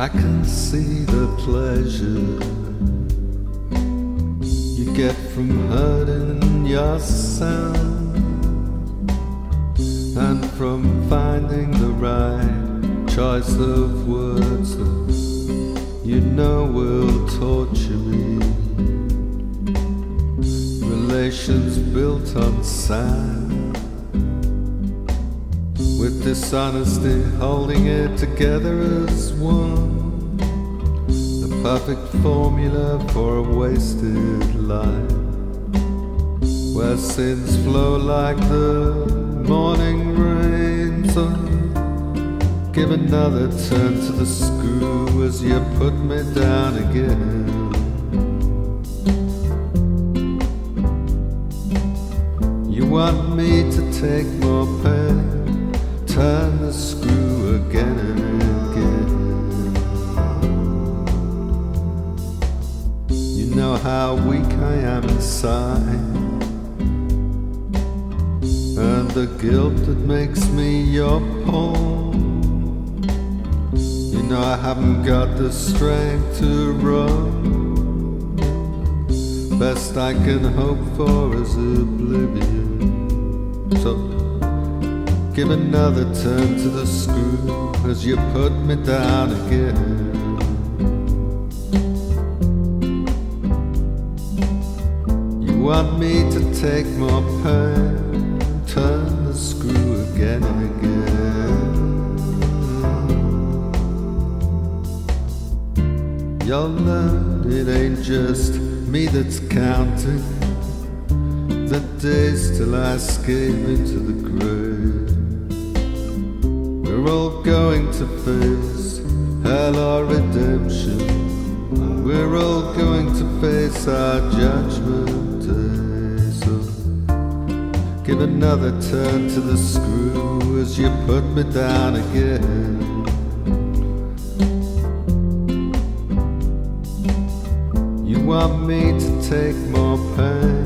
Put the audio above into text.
I can see the pleasure you get from hurting yourself and from finding the right choice of words that you know will torture me. Relations built on sand with dishonesty holding it together as one. The perfect formula for a wasted life, where sins flow like the morning rain. So give another turn to the screw as you put me down again. You want me to take more pain, turn the screw again and again. You know how weak I am inside, and the guilt that makes me your pawn. You know I haven't got the strength to run. Best I can hope for is oblivion. So give another turn to the screw as you put me down again. You want me to take more pain, turn the screw again and again. You'll learn it ain't just me that's counting the days till I escape into the grave. Going to face hell or redemption. We're all going to face our judgment day. So give another turn to the screw as you put me down again. You want me to take more pain